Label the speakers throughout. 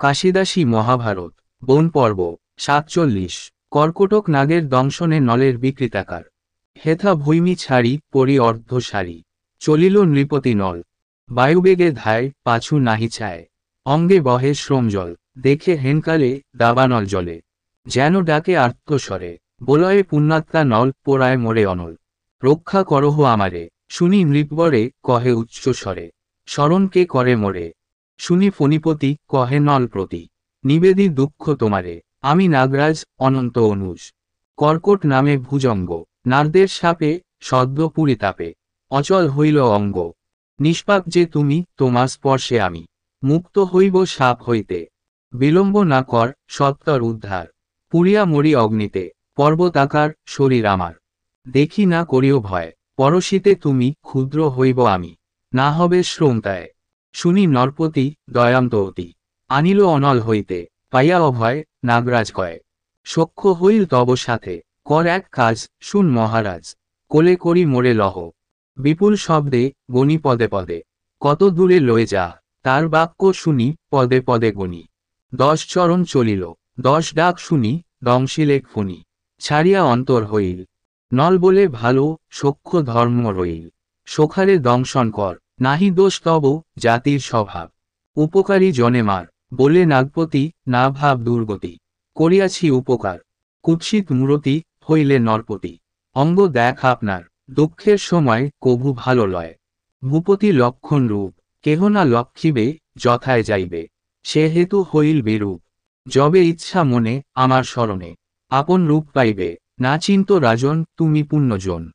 Speaker 1: কাশিদাসী মহাভারত, বন পর্ব, সাতচল্লিশ, কর্কটক নাগের দংশনে নলের বিকৃতাকার। হেথা ভূমি ছাড়ি পরি অর্ধ সারি, চলিল নৃপতি নল। বায়ুবেগে ধায় পাছু নাহি ছায়, অঙ্গে বহে শ্রমজল দেখে হেনকালে দাবানল জলে। যেন ডাকে আর্তস্বরে বলয়ে পুণ্যাত্মা নল পোড়ায় মোরে অনল। রক্ষা করহ আমারে, শুনি নৃপবরে কহে উচ্চস্বরে স্মরণকে করে মোরে শুনি ফণিপতি, কহে নল প্রতি নিবেদি দুঃখ তোমারে, আমি নাগরাজ, অনন্ত অনুজ। কর্কট নামে ভুজঙ্গ, নারদের সাপে, সদ্য পুরী তাপে, অচল হইল অঙ্গ। নিষ্পাপ যে তুমি, তোমার স্পর্শে আমি, মুক্ত হইব সাপ হইতে। বিলম্ব না কর, সত্তর উদ্ধার পুরিয়া মরি অগ্নিতে পর্বতাকার শরীর আমার। দেখি না করিও ভয়, পরশিতে তুমি ক্ষুদ্র হইব আমি, না হবে শ্রমতায় শুনি নরপতি দয়ান্ত অতি আনিল অনল হইতে, পাইয়া অভয়, নাগরাজ কয়। সখ্য হইল তব সাথে, কর এক কাজ, শুন মহারাজ। কোলে করি মোরে লহ। বিপুল শব্দে, গণি পদে পদে। কত দূরে লয়ে যা, তার বাক্য শুনি, পদে পদে গণি দশ চরণ চলিল, দশ ডাক শুনি দংশিলেক ফুনি ছাড়িয়া অন্তর হইল। নল বলে ভালো, সখ্য ধর্ম রইল। সখারে দংশন কর। নাহি দোষ তব জাতির স্বভাব। উপকারী জনে মার, বলে নাগপতি, না ভাব দুর্গতি। করিয়াছি উপকার। কুৎসিত মূরতি হইলে নরপতি। অঙ্গ দেখ আপনার, দুঃখের সময় কভু ভালো লয়। ভূপতি লক্ষণ রূপ, কেহ না লক্ষিবে, যথায় যাইবে। সে হেতু হইল বেরূপ। যবে ইচ্ছা মনে আমার স্মরণে, আপন রূপ পাইবে। না চিন্ত রাজন, তুমি পুণ্যজন।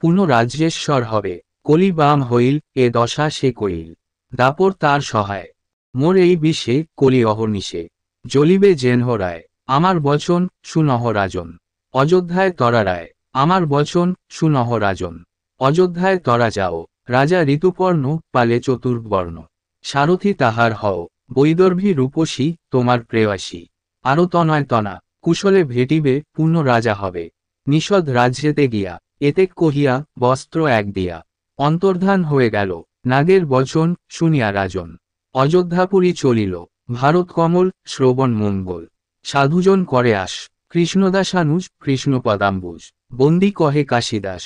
Speaker 1: পুণ্য রাজ্যেশ্বর হবে। কলি বাম হইল, এ দশা সে কইল দাপর তার সহায়। মোর এই বিশ্বে কলি অহর্নিশে। জ্বলিবে জেনহ রায়, আমার বচন সুনহ রাজন। অযোধ্যায় তরা রায়, আমার বচন সুনহ রাজন। অযোধ্যায় তরা যাও, রাজা ঋতুপর্ণ পালে চতুর্বর্ণ। সারথি তাহার হও, বৈদর্ভী রূপসী তোমার প্রেয়াসী। আরও তনয় তনা, কুশলে ভেটিবে পূর্ণ রাজা হবে। নিষদ রাজ্যেতে গিয়া এতে কহিয়া বস্ত্র এক দিয়া। অন্তর্ধান হয়ে গেল। নাগের বচন শুনিয়া রাজন। অযোধ্যাপুরী চলিল। ভারত কমল, শ্রবণ মঙ্গল। সাধুজন করে আস। কৃষ্ণদাসানুজ, কৃষ্ণপদাম্বুজ। বন্দি কহে কাশিদাস।